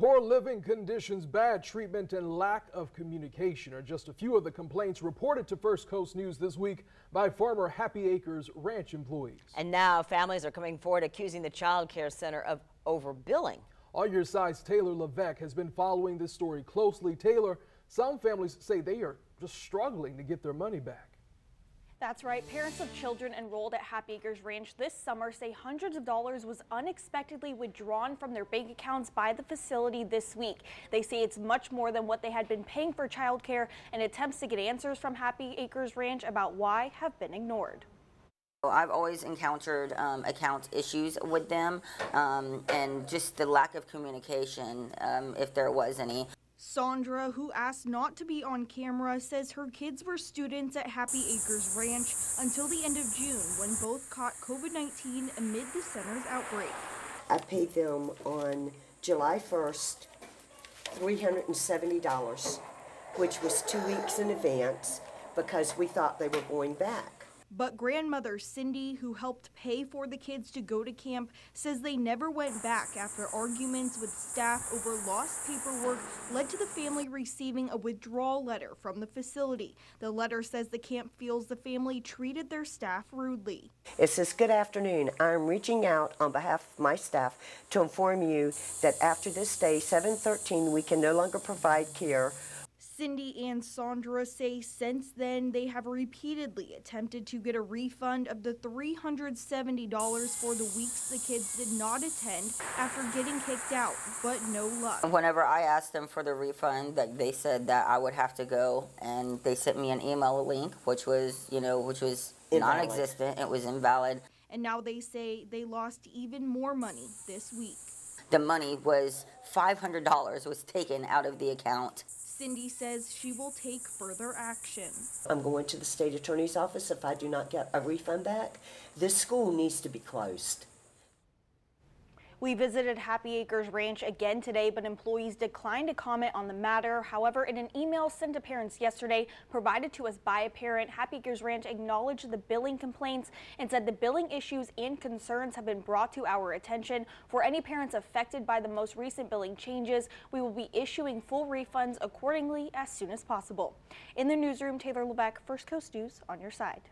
Poor living conditions, bad treatment, and lack of communication are just a few of the complaints reported to First Coast News this week by former Happy Acres Ranch employees. And now families are coming forward accusing the Child Care Center of overbilling. On your side's Taylor Levesque has been following this story closely. Taylor, some families say they are just struggling to get their money back. That's right. Parents of children enrolled at Happy Acres Ranch this summer say hundreds of dollars was unexpectedly withdrawn from their bank accounts by the facility this week. They say it's much more than what they had been paying for childcare and attempts to get answers from Happy Acres Ranch about why have been ignored. I've always encountered um, account issues with them um, and just the lack of communication, um, if there was any. Sandra, who asked not to be on camera, says her kids were students at Happy Acres Ranch until the end of June when both caught COVID 19 amid the center's outbreak. I paid them on July 1st $370, which was two weeks in advance because we thought they were going back. But grandmother Cindy, who helped pay for the kids to go to camp, says they never went back after arguments with staff over lost paperwork led to the family receiving a withdrawal letter from the facility. The letter says the camp feels the family treated their staff rudely. It says, Good afternoon. I'm reaching out on behalf of my staff to inform you that after this day, 713, we can no longer provide care Cindy and Sandra say since then they have repeatedly attempted to get a refund of the $370 for the weeks the kids did not attend after getting kicked out, but no luck. Whenever I asked them for the refund, that they said that I would have to go, and they sent me an email link, which was, you know, which was invalid. non-existent. It was invalid. And now they say they lost even more money this week. The money was $500 was taken out of the account. Cindy says she will take further action. I'm going to the state attorney's office if I do not get a refund back. This school needs to be closed. We visited Happy Acres Ranch again today, but employees declined to comment on the matter. However, in an email sent to parents yesterday, provided to us by a parent, Happy Acres Ranch acknowledged the billing complaints and said the billing issues and concerns have been brought to our attention. For any parents affected by the most recent billing changes, we will be issuing full refunds accordingly as soon as possible. In the newsroom, Taylor Lebeck, First Coast News on your side.